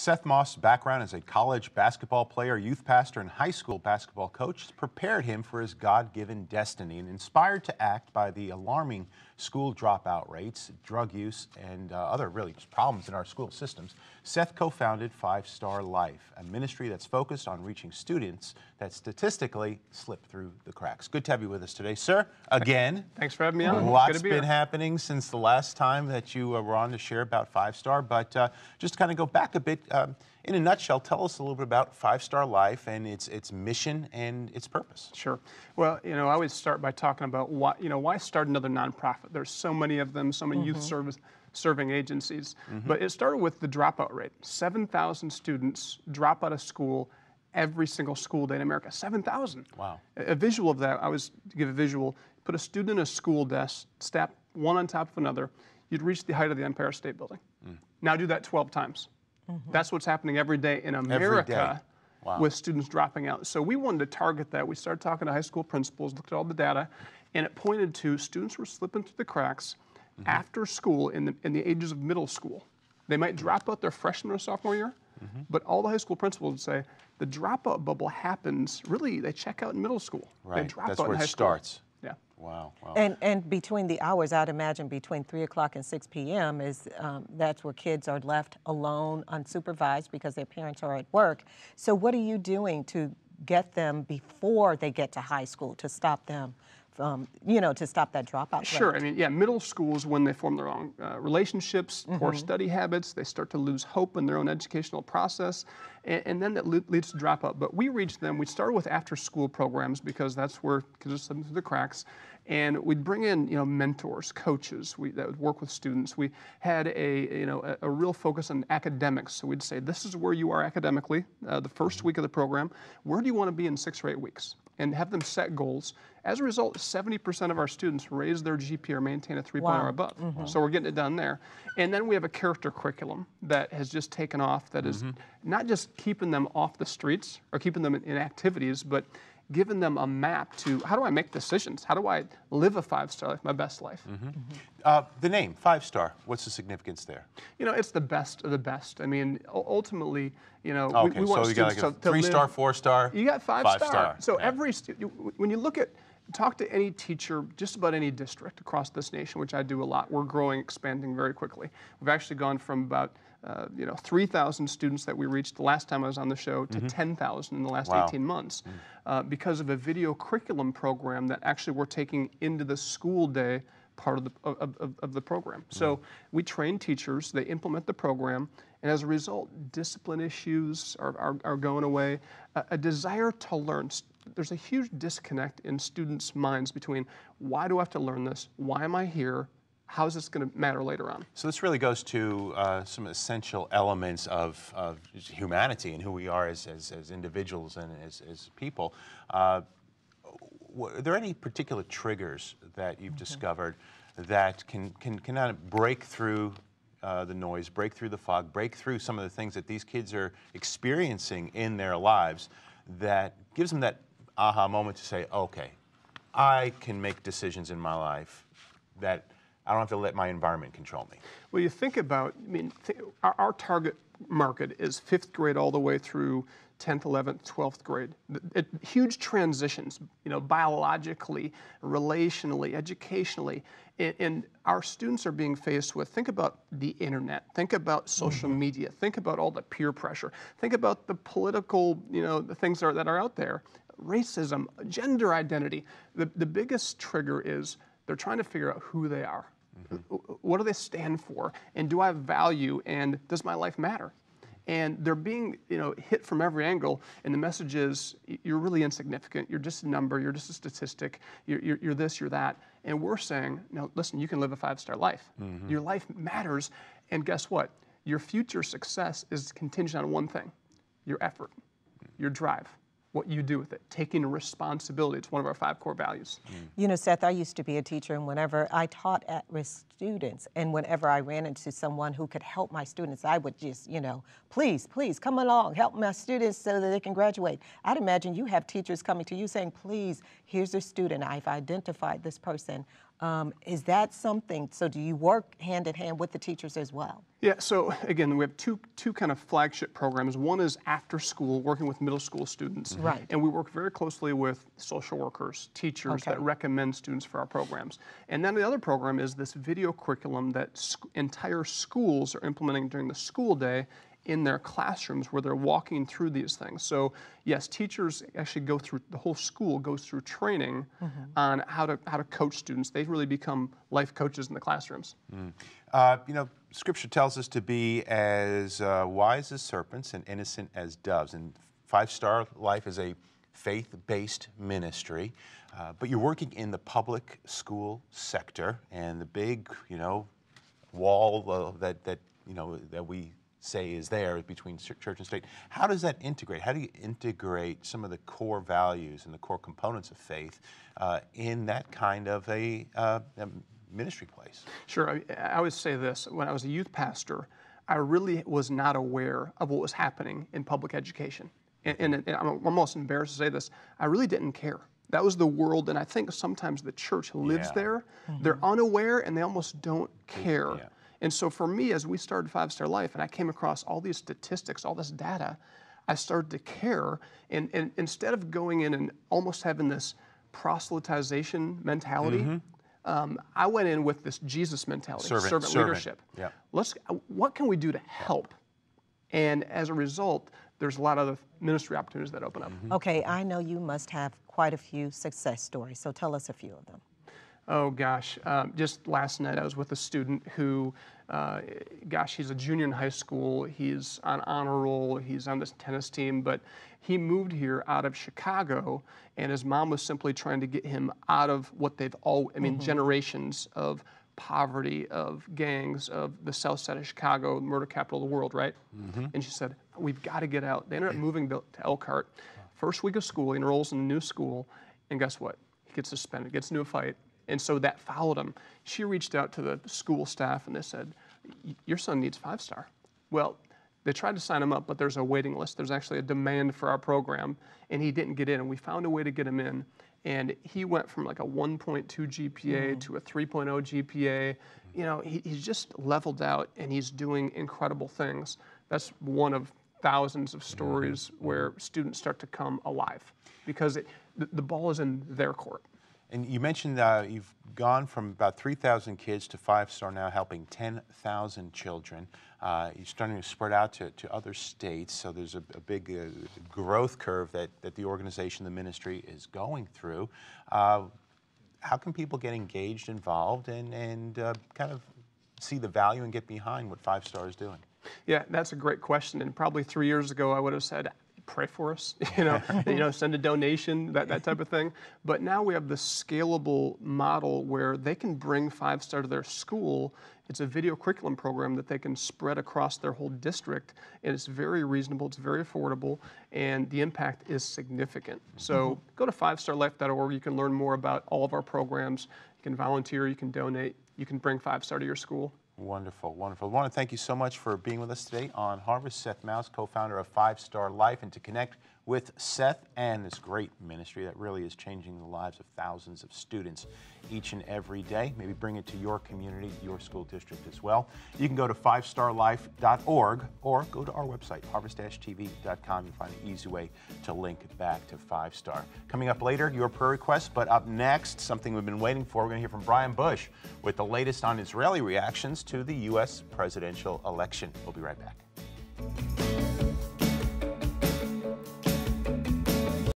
Seth Maust' background as a college basketball player, youth pastor, and high school basketball coach prepared him for his God given destiny and inspired to act by the alarming school dropout rates, drug use, and uh, other really problems in our school systems. Seth co founded Five Star Life, a ministry that's focused on reaching students that statistically slip through the cracks. Good to have you with us today, sir. Again. Thanks for having me on. Lots be been here. happening since the last time that you uh, were on to share about Five Star, but uh, just to kind of go back a bit um, in a nutshell, tell us a little bit about Five Star Life and its its mission and its purpose. Sure. Well, you know, I always start by talking about why you know why start another nonprofit. There's so many of them, so many mm-hmm. youth service serving agencies. Mm-hmm. But it started with the dropout rate. Seven thousand students drop out of school every single school day in America. Seven thousand. Wow. A, a visual of that. I was to give a visual. Put a student in a school desk, step one on top of another. You'd reach the height of the Empire State Building. Mm. Now do that 12 times. Mm-hmm. That's what's happening every day in America wow. with students dropping out. So we wanted to target that. We started talking to high school principals, looked at all the data, and it pointed to students were slipping through the cracks mm-hmm. after school in the, in the ages of middle school. They might drop out their freshman or sophomore year, mm-hmm. but all the high school principals would say the dropout bubble happens really, they check out in middle school. Right. They drop That's out where in high it starts. School. Wow, wow. And and between the hours, I'd imagine between three o'clock and six p.m. is um, that's where kids are left alone, unsupervised because their parents are at work. So what are you doing to get them before they get to high school to stop them um, you know, to stop that dropout? Sure. Rate? I mean, yeah, middle school is when they form their own uh, relationships, mm-hmm. poor study habits. They start to lose hope in their own educational process, and, and then that le- leads to dropout. But we reach them. We started with after-school programs because that's where kids are slipping through the cracks and we'd bring in you know mentors, coaches we, that would work with students. We had a you know a, a, real focus on academics. So we'd say this is where you are academically, uh, the first week of the program. Where do you want to be in six or eight weeks? And have them set goals. As a result, 70% of our students raise their GPA or maintain a 3.0 wow. or above. Mm-hmm. So we're getting it done there. And then we have a character curriculum that has just taken off. That is mm-hmm. not just keeping them off the streets or keeping them in, in activities, but given them a map to how do I make decisions? How do I live a five star life, my best life? Mm-hmm. Mm-hmm. Uh, the name, five star, what's the significance there? You know, it's the best of the best. I mean, ultimately, you know, okay, we, we want so you got like to, three live, star, four star, you got five, five star. star. So yeah. every student, when you look at talk to any teacher, just about any district across this nation, which I do a lot. We're growing, expanding very quickly. We've actually gone from about uh, you know 3,000 students that we reached the last time I was on the show to mm-hmm. 10,000 in the last wow. 18 months mm-hmm. uh, because of a video curriculum program that actually we're taking into the school day part of the, of, of, of the program. Mm-hmm. So we train teachers, they implement the program, and as a result, discipline issues are, are, are going away. A, a desire to learn there's a huge disconnect in students' minds between why do I have to learn this? Why am I here? How is this going to matter later on? So this really goes to uh, some essential elements of, of, humanity and who we are as, as, as individuals and as, as people. Uh, are there any particular triggers that you've mm-hmm. discovered that can, can, can kind of break through uh, the noise, break through the fog, break through some of the things that these kids are experiencing in their lives that gives them that aha moment to say, okay, I can make decisions in my life that I don't have to let my environment control me. Well, you think about, I mean, th- our, our, target market is fifth grade all the way through 10th, 11th, 12th grade. It, huge transitions, you know, biologically, relationally, educationally. And, and, our students are being faced with, think about the internet, think about social mm-hmm. media, think about all the peer pressure, think about the political, you know, the things that are, that are out there racism, gender identity. The, the biggest trigger is they're trying to figure out who they are. Mm-hmm. What do they stand for? And do I have value? And does my life matter? And they're being you know, hit from every angle. And the message is you're really insignificant. You're just a number. You're just a statistic. You're, you're, you're this, you're that. And we're saying, no, listen, you can live a five star life. Mm-hmm. Your life matters. And guess what? Your future success is contingent on one thing your effort, your drive what you do with it, taking responsibility. It's one of our five core values. Mm. You know, Seth, I used to be a teacher, and whenever I taught at risk students, and whenever I ran into someone who could help my students, I would just, you know, please, please come along, help my students so that they can graduate. I'd imagine you have teachers coming to you saying, please, here's a student, I've identified this person Um, is that something? So do you work hand in hand with the teachers as well? Yeah, so again, we have two, two kind of flagship programs. One is after school, working with middle school students. Right. And we work very closely with social workers, teachers Okay. that recommend students for our programs. And then the other program is this video curriculum that sc- entire schools are implementing during the school day in their classrooms where they're walking through these things. So yes, teachers actually go through the whole school goes through training on how to how to coach students. They really become life coaches in the classrooms. Uh, you know, Scripture tells us to be as uh, wise as serpents and innocent as doves. And Five Star Life is a faith-based ministry, uh, but you're working in the public school sector, and the big, you know, wall uh, that that you know that we say is there between church and state. How does that integrate? How do you integrate some of the core values and the core components of faith uh, in that kind of a, uh, a ministry place? Sure. I, I always say this when I was a youth pastor, I really was not aware of what was happening in public education. And, and, and I'm almost embarrassed to say this, I really didn't care. That was the world, and I think sometimes the church lives Yeah. there. They're unaware and they almost don't care. yeah. And so for me, as we started Five Star Life, and I came across all these statistics, all this data, I started to care. And, and instead of going in and almost having this proselytization mentality, um, I went in with this Jesus mentality, Servant- servant, servant, leadership. yeah. Let's. What can we do to help? And as a result, there's a lot of ministry opportunities that open up. Okay, I know you must have quite a few success stories, so tell us a few of them. Oh gosh, um, just last night I was with a student who, uh, gosh, he's a junior in high school. He's on honor roll. He's on this tennis team, but he moved here out of Chicago, and his mom was simply trying to get him out of what they've all, I mean, generations of poverty, of gangs, of the south side of Chicago, the murder capital of the world, right? And she said, We've got to get out. They ended up moving to to Elkhart. First week of school, he enrolls in a new school, and guess what? He gets suspended, gets into a fight. And so that followed him. She reached out to the school staff and they said, Your son needs five star. Well, they tried to sign him up, but there's a waiting list. There's actually a demand for our program, and he didn't get in. And we found a way to get him in. And he went from like a 1.2 GPA mm-hmm. to a 3.0 GPA. You know, he, he's just leveled out and he's doing incredible things. That's one of thousands of stories mm-hmm. where students start to come alive because it, the, the ball is in their court. And you mentioned uh, you've gone from about 3,000 kids to Five Star now, helping 10,000 children. Uh, you're starting to spread out to, to other states, so there's a, a big uh, growth curve that, that the organization, the ministry, is going through. Uh, how can people get engaged, involved, and, and uh, kind of see the value and get behind what Five Star is doing? Yeah, that's a great question. And probably three years ago, I would have said, pray for us, you know, you know, send a donation, that, that type of thing. But now we have this scalable model where they can bring Five Star to their school. It's a video curriculum program that they can spread across their whole district, and it's very reasonable, it's very affordable, and the impact is significant. So mm-hmm. go to fivestarlife.org. You can learn more about all of our programs. You can volunteer, you can donate, you can bring Five Star to your school. Wonderful, wonderful. I want to thank you so much for being with us today on Harvest. Seth Maust, co founder of Five Star Life, and to connect with Seth and this great ministry that really is changing the lives of thousands of students each and every day. Maybe bring it to your community, your school district as well. You can go to fivestarlife.org or go to our website, harvest-tv.com. You'll find an easy way to link back to Five Star. Coming up later, your prayer requests, but up next, something we've been waiting for. We're going to hear from Brian Bush with the latest on Israeli reactions to the U.S. presidential election. We'll be right back.